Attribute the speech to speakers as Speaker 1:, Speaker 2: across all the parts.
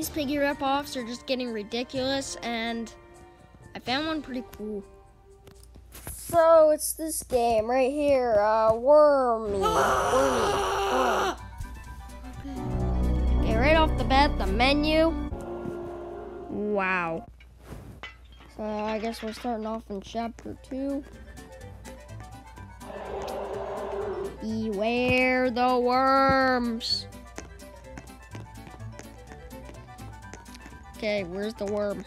Speaker 1: these piggy rip-offs are just getting ridiculous, and I found one pretty cool. So it's this game right here, uh, Wormy. Wormy. Worm. Okay, right off the bat, the menu. Wow. So I guess we're starting off in chapter two. Beware the worms. Okay, where's the worm?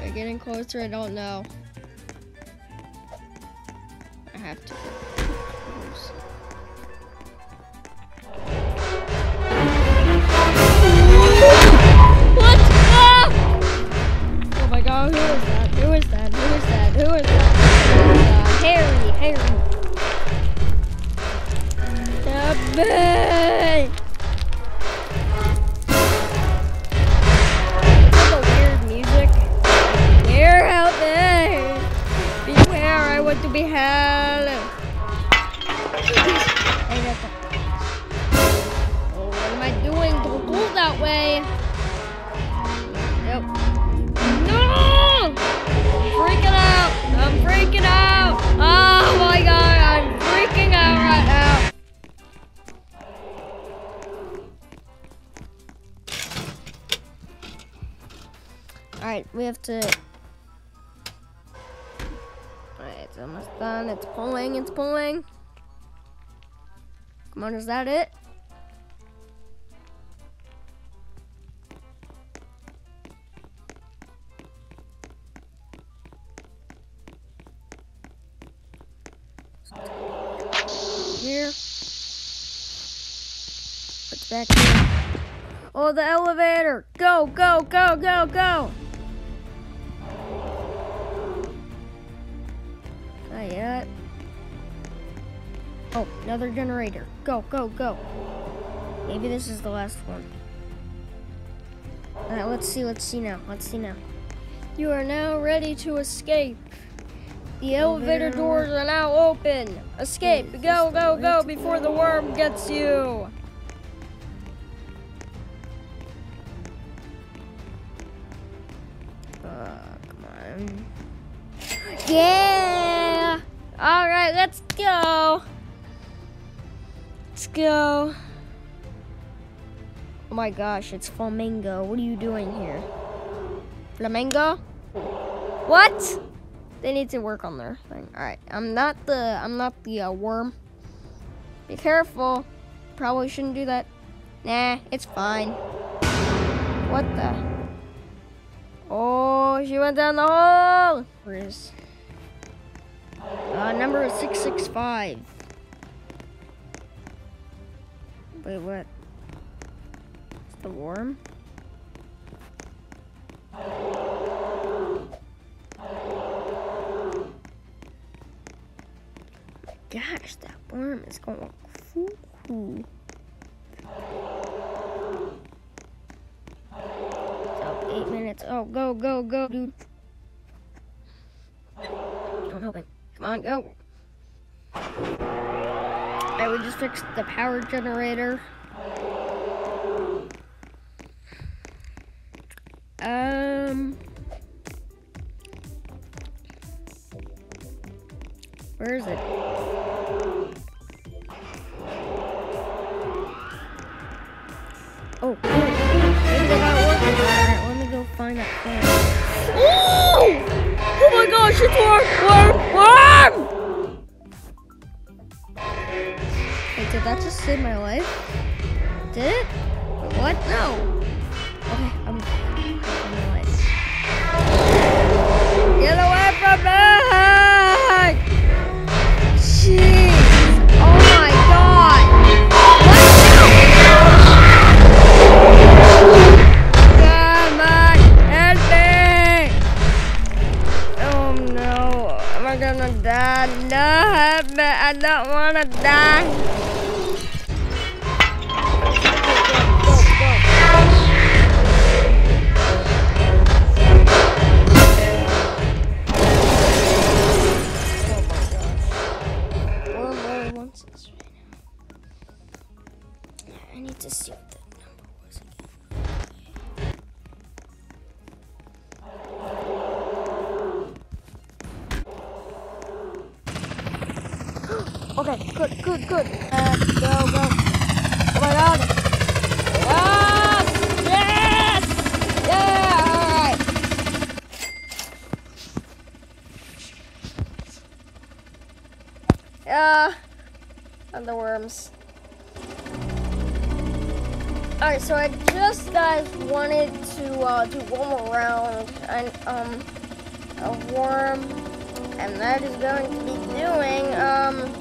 Speaker 1: Are getting closer? I don't know. I have to. Oh, what am I doing? Don't go that way! Nope. No! Freaking out! I'm freaking out! Oh my god, I'm freaking out right now! Alright, we have to. Alright, it's almost done. It's pulling, it's pulling. Come on, is that it? Here. What's back here? Oh, the elevator! Go, go, go, go, go! Not yet. Oh, another generator. Go, go, go. Maybe this is the last one. Alright, let's see, let's see now. Let's see now. You are now ready to escape. The elevator doors are now open. Escape. Go, go, go before the worm gets you. Uh, come on. Yeah! Alright, let's go. Go. Oh my gosh, it's Flamingo. What are you doing here? Flamingo? What? They need to work on their thing. Alright, I'm not the I'm not the uh, worm. Be careful. Probably shouldn't do that. Nah, it's fine. What the? Oh, she went down the hole. Where is? Uh, number six six five. Wait, what? It's the worm. Gosh, that worm is going cuckoo. So oh, eight minutes. Oh, go, go, go, dude. Don't open. Come on, go. I would just fix the power generator. Um. Where is it? Oh, find that fan. Oh! Oh my gosh, it's worm! Worm! Did that just save my life? Did it? What? No. Okay, I'm life. Get away from! Jeez! Oh my god! Oh no, am I gonna die? No, me! I don't wanna die. Okay, good, good, good. Uh, go, go. Oh my god. Yes! Yes! Yeah! Alright. Uh, and the worms. Alright, so I just guys wanted to uh, do one more round and um a worm and that is going to be doing, um,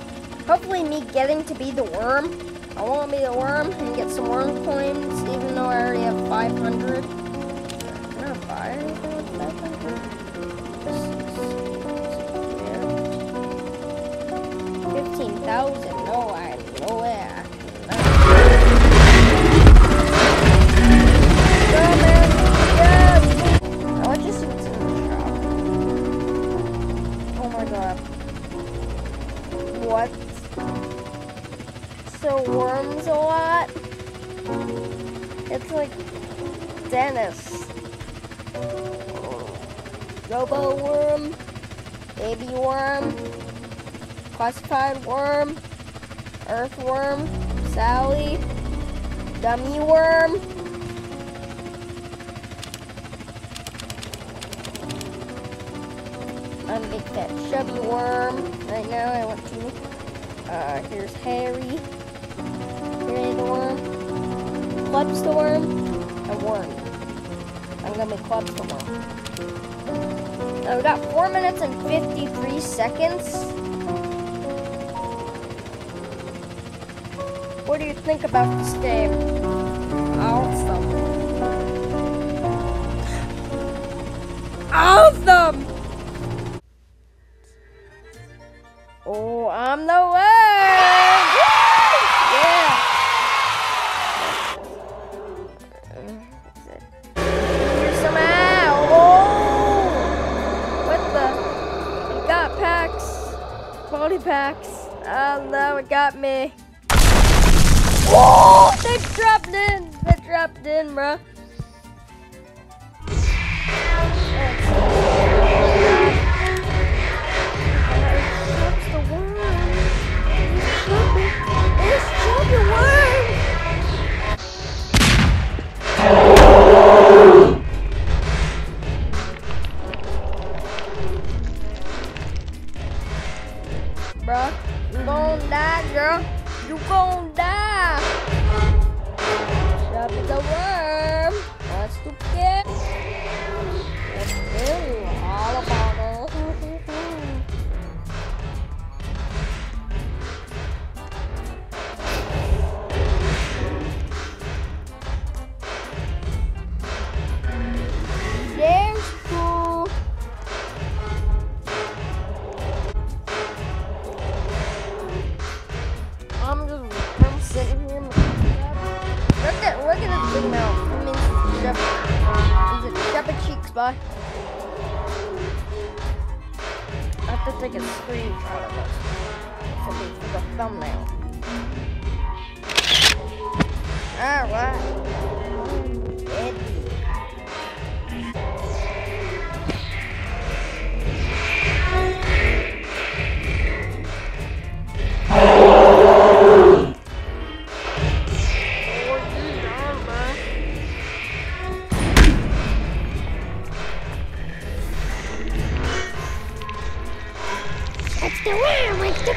Speaker 1: hopefully me getting to be the worm. I want to be the worm and get some worm coins, even though I already have 500. Can I buy anything with 500? 15,000. What? So worms a lot? It's like Dennis. Robo worm, baby worm, classified worm, earthworm, Sally, dummy worm. Unbig that chubby worm. Right now I want to. Uh, here's Harry. Here's the worm. Club's the worm. A worm. I'm gonna make Club's the worm. Now we got 4 minutes and 53 seconds. What do you think about this game? Awesome. Awesome! Oh, I'm the one! Yeah! Here's some out! Oh! What the? It got packs. Body packs. Oh no, it got me. Oh! They dropped in! They dropped in, bruh. Big. I Cheeks, boy? I have to take a screenshot of this. Something for thumbnail. Alright. The worm with the!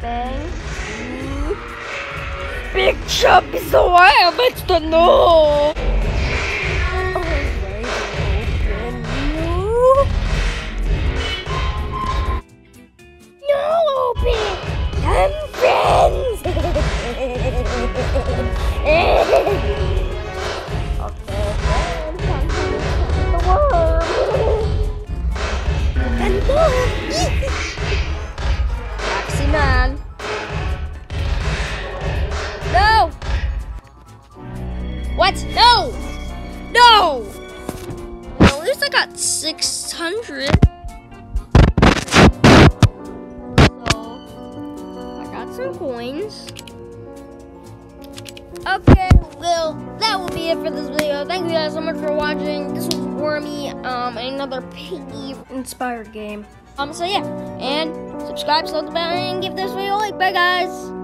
Speaker 1: Bang. Big chub is the worm, it's the no! Taxi man. No! What? No! No! At least I got 600. So, I got some coins. Okay, well, that will be it for this video. Thank you guys so much for watching. This was Wormy, um, another Piggy inspired game. Um, so yeah, and subscribe, slap the bell, and give this video a like. Bye, guys.